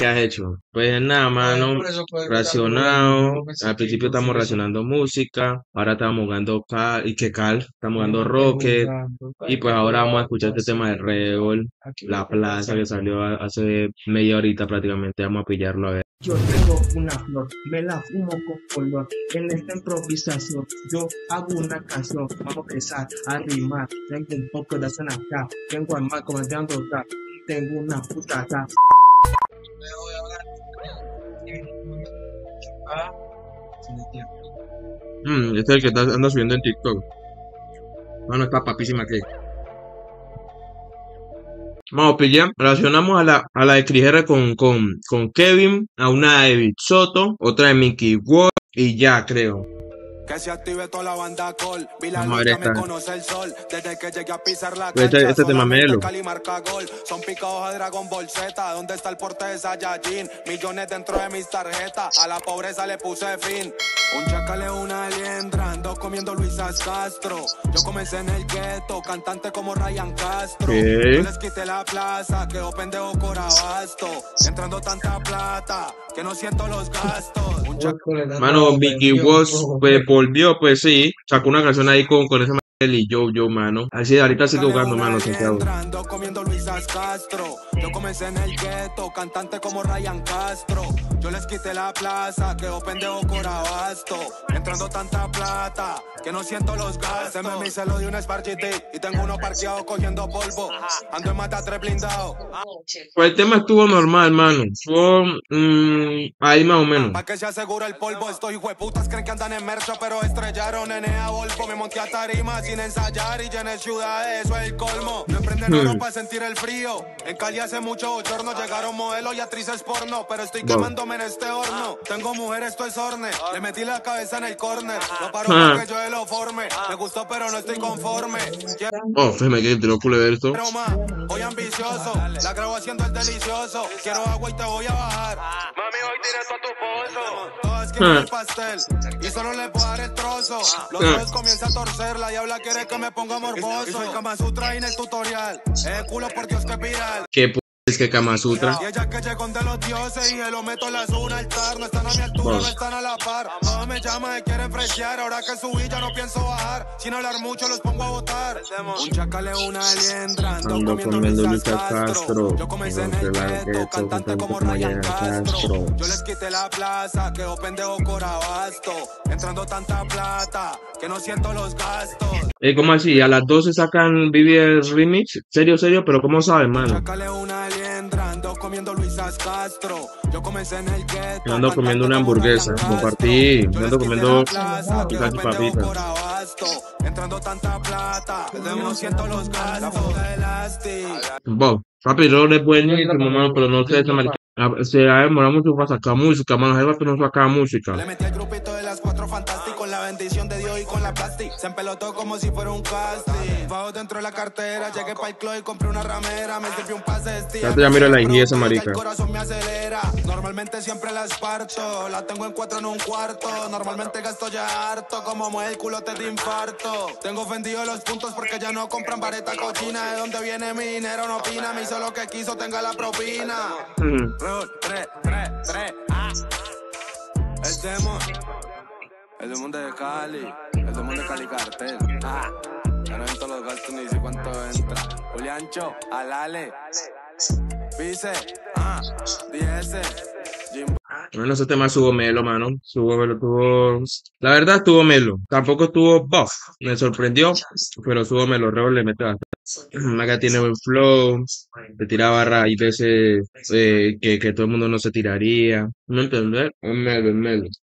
¿Qué has hecho? Pues nada, mano, puede racionado. no pensé Al principio estamos racionando música, ahora estamos jugando Cal, y que Cal, estamos jugando Rocket, y pues ahora vamos a escuchar este tema de Rebel, La Plaza que salió hace media horita prácticamente, vamos a pillarlo a ver. Yo tengo una flor, me la fumo con color. En esta improvisación, yo hago una canción. Vamos a empezar a rimar. Tengo un poco de acá, tengo al mar comandando acá. Tengo una puta Ah, tiempo. Mm, este es el que está, anda subiendo en TikTok. Mano, está papísima que. Vamos. Relacionamos a la, a la de con, con, con Kevin, a una de Big Soto, otra de Mickey Ward, y ya creo. Que se active toda la banda col. Vi la luz, me conoce el sol. Desde que llegué a pisar la Este- cancha, este tema solamente melo. Cali marca gol. Son picados a Dragon Ball Z. ¿Dónde está el porte de Saiyajin? Millones dentro de mis tarjetas. A la pobreza le puse fin. Un chacal es una liendra. Comiendo Luisas Castro. Yo comencé en el gueto. Cantante como Ryan Castro. ¿Qué? Yo les quité la plaza. Quedó pendejo corabasto. Entrando tanta plata. Que no siento los gastos. Mano, Mickey Woz pues, volvió, pues sí, sacó una canción ahí con, con ese y yo, yo, mano. Así, ahorita sigue jugando, mano, Santiago. Entrando comiendo Luisas Castro. Yo comencé en el gueto, cantante como Ryan Castro. Yo les quité la plaza, quedó pendejo corabasto. Entrando tanta plata, que no siento los gastos. Se me mi celo de un Spargity y tengo uno parqueado cogiendo polvo. Ando en mata tres blindado. Pues el tema estuvo normal, mano. Estuvo mm, ahí más o menos. Pa' que se asegure el polvo, estos hijueputas creen que andan en mercho, pero estrellaron nene a Volvo. Me monté a tarima sin ensayar y llené ciudades, eso es el colmo. No emprenden oro Hmm. para sentir el frío. En Cali hace mucho bochorno, llegaron modelos y actrices porno, pero estoy quemándome en este horno. Tengo mujer, esto es horne. Le metí la cabeza en el corner. Lo paro Ah. que yo lo forme. Me gustó, pero no estoy conforme. Oh, me quedó el culo de esto. más, hoy ambicioso. La grabo haciendo el delicioso. Quiero agua y te voy a bajar. Mami, hoy directo a tu pozo. Todas quieren Ah. el pastel y solo le puedo dar el trozo. Los Ah. dos comienza a torcer. La diabla quiere que me ponga morboso. Y soy Kama Sutra y en el tutorial. Eh, culo por Dios que viral. ¿Qué p es que Kama Sutra? Y ella que llegó de los dioses y lo meto en la zona altar. No están a mi altura, no están a la par. Mamá me llama y quieren fresear. Ahora que subí ya no pienso bajar. Sin hablar mucho los pongo a votar. Un chacal es una liendra. Ando, comiendo Luisas Castro. Castro. Yo comencé en el gueto, cantante como Ryan Ryan Castro. Castro. Yo les quité la plaza, quedó pendejo corabasto. Entrando tanta plata que no siento los gastos. Eh, ¿Cómo así? A las 12 sacan BBS Remix. Serio, serio, pero ¿cómo saben, mano? Chacal es una liendra, ando comiendo Luisas Castro. Yo comencé en el gueto. Yo ando comiendo una hamburguesa. Compartí. Yo Yo ando comiendo y papitas. corabasto. Entrando tanta plata, que no siento los gastos. La foto de Elastic. Bo, papi, Rol es buenísimo, mano, pero no sé esa marica. A- Se ha demorado mucho para sacar música, mano. Hay que no saca música. Le metí al grupito de las cuatro fantásticos la bendición la plastic. Se empelotó como si fuera un casting. Bajo dentro de la cartera, llegué para el club y compré una ramera. Me sirvió un pase de estilo. Ya miro la IG esa marica. El corazón me acelera. Normalmente siempre la esparto. La tengo en cuatro en un cuarto. Normalmente gasto ya harto. Como el culo te infarto. Tengo ofendido los puntos porque ya no compran vareta cochina. De donde viene mi dinero no opina. Me hizo lo que quiso, tenga la propina. Mm. Roll, tres, tres, tres, ah. El demo, el demo de Cali, el demo de Cali Cartel. Ah. Ya no entro los gastos ni sé cuánto entra. Juliancho, Alale, Pise, ah, DS. Bueno, ese tema estuvo melo, mano. Estuvo melo, estuvo... La verdad estuvo melo. Tampoco estuvo buff. Me sorprendió, pero estuvo melo. Reo le mete bastante. Tiene buen flow. Le tira barra y veces eh, que, que todo el mundo no se tiraría. ¿Me entiendes? Es melo, es melo.